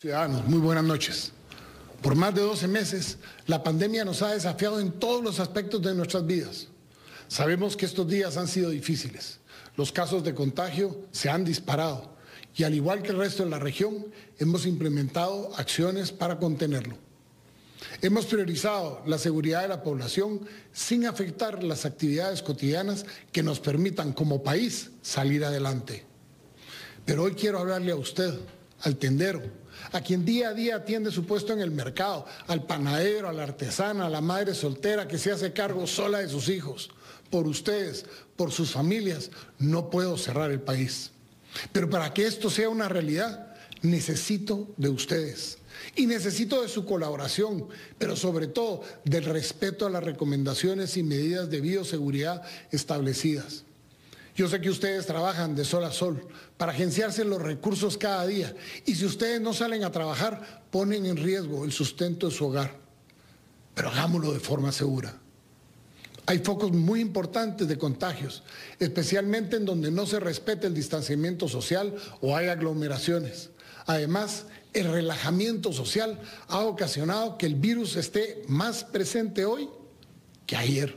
Ciudadanos, muy buenas noches. Por más de 12 meses, la pandemia nos ha desafiado en todos los aspectos de nuestras vidas. Sabemos que estos días han sido difíciles. Los casos de contagio se han disparado y al igual que el resto de la región, hemos implementado acciones para contenerlo. Hemos priorizado la seguridad de la población sin afectar las actividades cotidianas que nos permitan como país salir adelante. Pero hoy quiero hablarle a usted, al tendero, a quien día a día atiende su puesto en el mercado, al panadero, a la artesana, a la madre soltera que se hace cargo sola de sus hijos. Por ustedes, por sus familias, no puedo cerrar el país. Pero para que esto sea una realidad, necesito de ustedes. Y necesito de su colaboración, pero sobre todo del respeto a las recomendaciones y medidas de bioseguridad establecidas. Yo sé que ustedes trabajan de sol a sol para agenciarse los recursos cada día y si ustedes no salen a trabajar, ponen en riesgo el sustento de su hogar. Pero hagámoslo de forma segura. Hay focos muy importantes de contagios, especialmente en donde no se respete el distanciamiento social o hay aglomeraciones. Además, el relajamiento social ha ocasionado que el virus esté más presente hoy que ayer.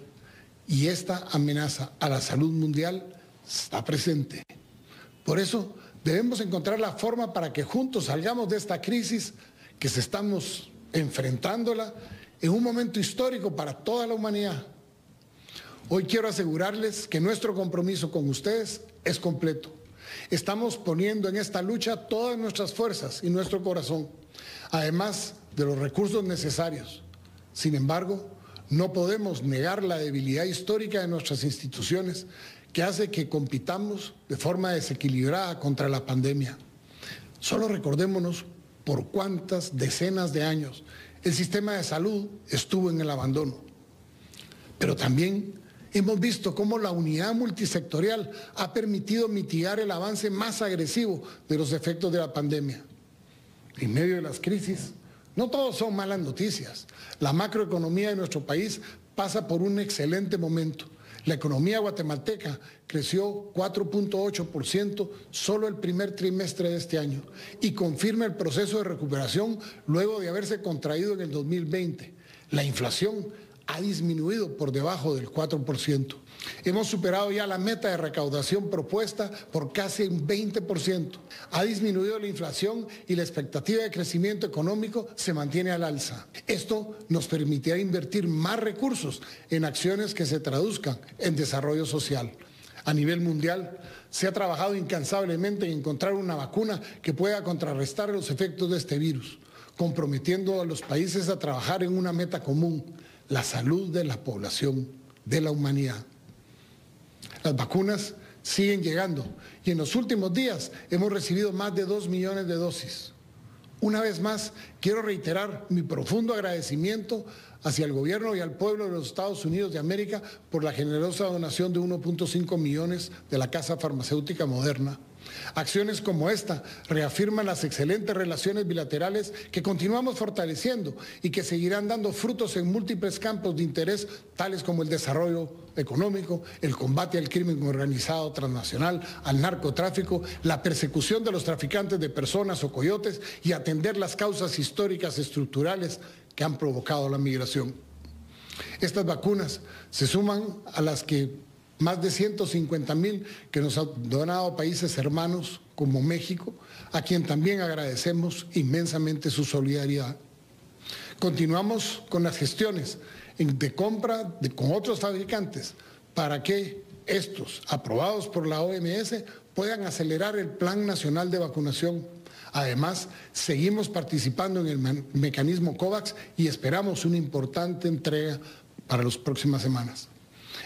Y esta amenaza a la salud mundial está presente. Por eso debemos encontrar la forma para que juntos salgamos de esta crisis que se estamos enfrentándola en un momento histórico para toda la humanidad. Hoy quiero asegurarles que nuestro compromiso con ustedes es completo. Estamos poniendo en esta lucha todas nuestras fuerzas y nuestro corazón, además de los recursos necesarios. Sin embargo, no podemos negar la debilidad histórica de nuestras instituciones que hace que compitamos de forma desequilibrada contra la pandemia. Solo recordémonos por cuántas decenas de años el sistema de salud estuvo en el abandono. Pero también hemos visto cómo la unidad multisectorial ha permitido mitigar el avance más agresivo de los efectos de la pandemia. En medio de las crisis, no todos son malas noticias. La macroeconomía de nuestro país pasa por un excelente momento la economía guatemalteca creció 4.8% solo el primer trimestre de este año y confirma el proceso de recuperación luego de haberse contraído en el 2020. La inflación ha disminuido por debajo del 4%. Hemos superado ya la meta de recaudación propuesta por casi un 20%. Ha disminuido la inflación y la expectativa de crecimiento económico se mantiene al alza. Esto nos permitirá invertir más recursos en acciones que se traduzcan en desarrollo social. A nivel mundial, se ha trabajado incansablemente en encontrar una vacuna que pueda contrarrestar los efectos de este virus, comprometiendo a los países a trabajar en una meta común, la salud de la población, de la humanidad. Las vacunas siguen llegando y en los últimos días hemos recibido más de dos millones de dosis. Una vez más, quiero reiterar mi profundo agradecimiento hacia el gobierno y al pueblo de los Estados Unidos de América por la generosa donación de 1.5 millones de la Casa Farmacéutica Moderna. Acciones como esta reafirman las excelentes relaciones bilaterales que continuamos fortaleciendo y que seguirán dando frutos en múltiples campos de interés, tales como el desarrollo económico, el combate al crimen organizado transnacional, al narcotráfico, la persecución de los traficantes de personas o coyotes y atender las causas históricas estructurales que han provocado la migración. Estas vacunas se suman a las que más de 150 mil que nos han donado países hermanos como México, a quien también agradecemos inmensamente su solidaridad. Continuamos con las gestiones de compra con otros fabricantes para que estos, aprobados por la OMS, puedan acelerar el Plan Nacional de Vacunación. Además, seguimos participando en el mecanismo COVAX y esperamos una importante entrega para las próximas semanas.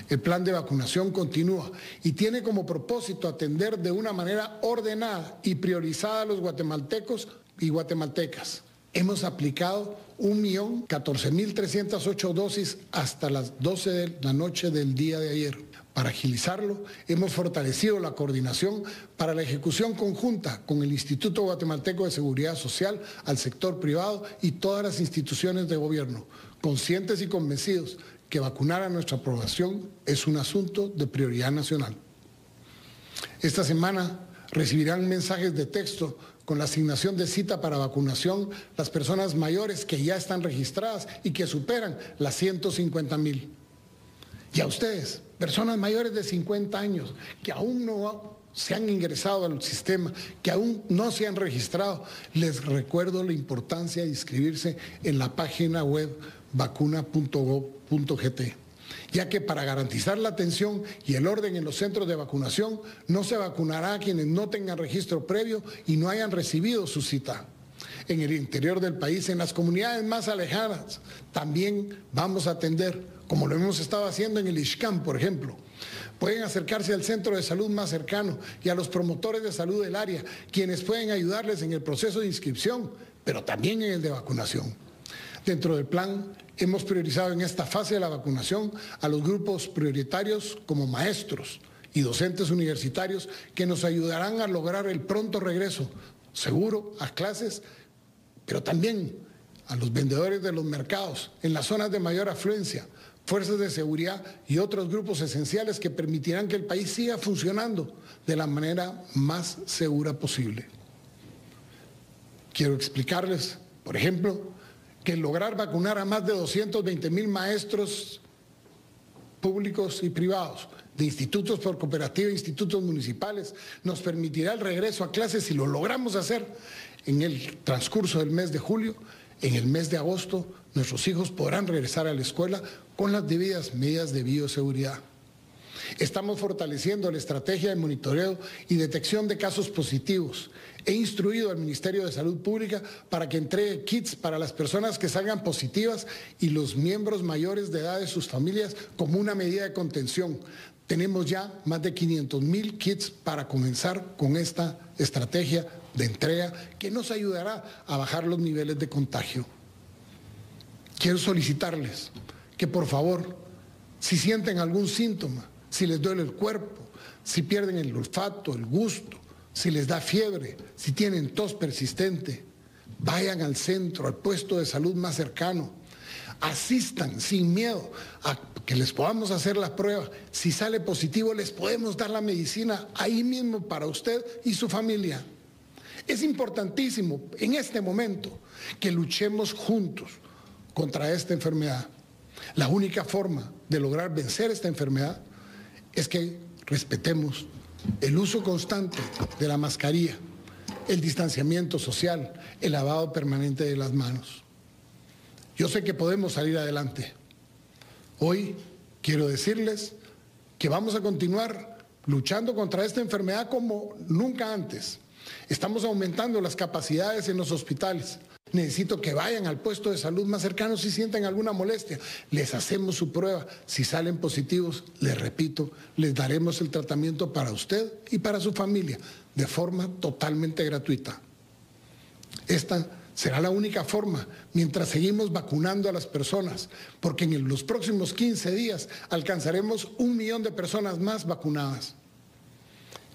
El plan de vacunación continúa y tiene como propósito atender de una manera ordenada y priorizada a los guatemaltecos y guatemaltecas. Hemos aplicado 1.014.308 dosis hasta las 12 de la noche del día de ayer. Para agilizarlo, hemos fortalecido la coordinación para la ejecución conjunta con el Instituto Guatemalteco de Seguridad Social, al sector privado y todas las instituciones de gobierno, conscientes y convencidos que vacunar a nuestra población es un asunto de prioridad nacional. Esta semana recibirán mensajes de texto con la asignación de cita para vacunación las personas mayores que ya están registradas y que superan las 150 mil. Y a ustedes, personas mayores de 50 años, que aún no se han ingresado al sistema, que aún no se han registrado, les recuerdo la importancia de inscribirse en la página web vacuna.gov.gt ya que para garantizar la atención y el orden en los centros de vacunación no se vacunará a quienes no tengan registro previo y no hayan recibido su cita. En el interior del país, en las comunidades más alejadas, también vamos a atender, como lo hemos estado haciendo en el ISCAM, por ejemplo. Pueden acercarse al centro de salud más cercano y a los promotores de salud del área, quienes pueden ayudarles en el proceso de inscripción, pero también en el de vacunación. Dentro del plan hemos priorizado en esta fase de la vacunación a los grupos prioritarios como maestros y docentes universitarios que nos ayudarán a lograr el pronto regreso seguro a clases, pero también a los vendedores de los mercados en las zonas de mayor afluencia, fuerzas de seguridad y otros grupos esenciales que permitirán que el país siga funcionando de la manera más segura posible. Quiero explicarles, por ejemplo, que lograr vacunar a más de 220 mil maestros públicos y privados, de institutos por cooperativa institutos municipales, nos permitirá el regreso a clases si lo logramos hacer en el transcurso del mes de julio. En el mes de agosto, nuestros hijos podrán regresar a la escuela con las debidas medidas de bioseguridad. Estamos fortaleciendo la estrategia de monitoreo y detección de casos positivos. He instruido al Ministerio de Salud Pública para que entregue kits para las personas que salgan positivas y los miembros mayores de edad de sus familias como una medida de contención. Tenemos ya más de 500 mil kits para comenzar con esta estrategia de entrega que nos ayudará a bajar los niveles de contagio. Quiero solicitarles que por favor, si sienten algún síntoma, si les duele el cuerpo, si pierden el olfato, el gusto, si les da fiebre, si tienen tos persistente, vayan al centro, al puesto de salud más cercano. Asistan sin miedo a que les podamos hacer la prueba. Si sale positivo, les podemos dar la medicina ahí mismo para usted y su familia. Es importantísimo en este momento que luchemos juntos contra esta enfermedad. La única forma de lograr vencer esta enfermedad es que respetemos el uso constante de la mascarilla, el distanciamiento social, el lavado permanente de las manos. Yo sé que podemos salir adelante. Hoy quiero decirles que vamos a continuar luchando contra esta enfermedad como nunca antes. Estamos aumentando las capacidades en los hospitales. Necesito que vayan al puesto de salud más cercano si sienten alguna molestia. Les hacemos su prueba. Si salen positivos, les repito, les daremos el tratamiento para usted y para su familia de forma totalmente gratuita. Esta será la única forma mientras seguimos vacunando a las personas, porque en los próximos 15 días alcanzaremos un millón de personas más vacunadas.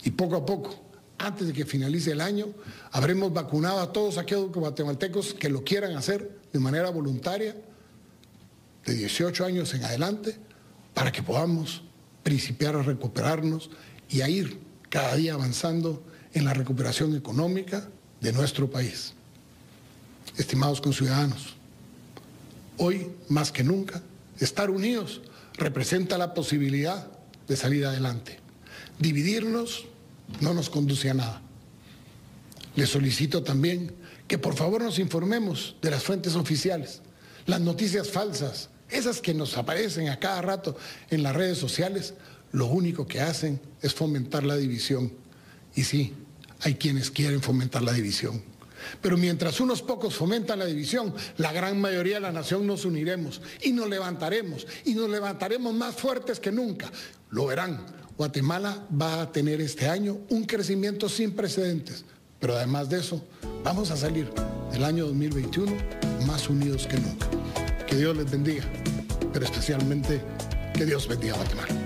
Y poco a poco antes de que finalice el año, habremos vacunado a todos aquellos guatemaltecos que lo quieran hacer de manera voluntaria, de 18 años en adelante, para que podamos principiar a recuperarnos y a ir cada día avanzando en la recuperación económica de nuestro país. Estimados conciudadanos, hoy más que nunca, estar unidos representa la posibilidad de salir adelante. Dividirnos no nos conduce a nada. Les solicito también que por favor nos informemos de las fuentes oficiales, las noticias falsas, esas que nos aparecen a cada rato en las redes sociales, lo único que hacen es fomentar la división. Y sí, hay quienes quieren fomentar la división. Pero mientras unos pocos fomentan la división, la gran mayoría de la nación nos uniremos y nos levantaremos y nos levantaremos más fuertes que nunca. Lo verán, Guatemala va a tener este año un crecimiento sin precedentes, pero además de eso, vamos a salir del año 2021 más unidos que nunca. Que Dios les bendiga, pero especialmente que Dios bendiga a Guatemala.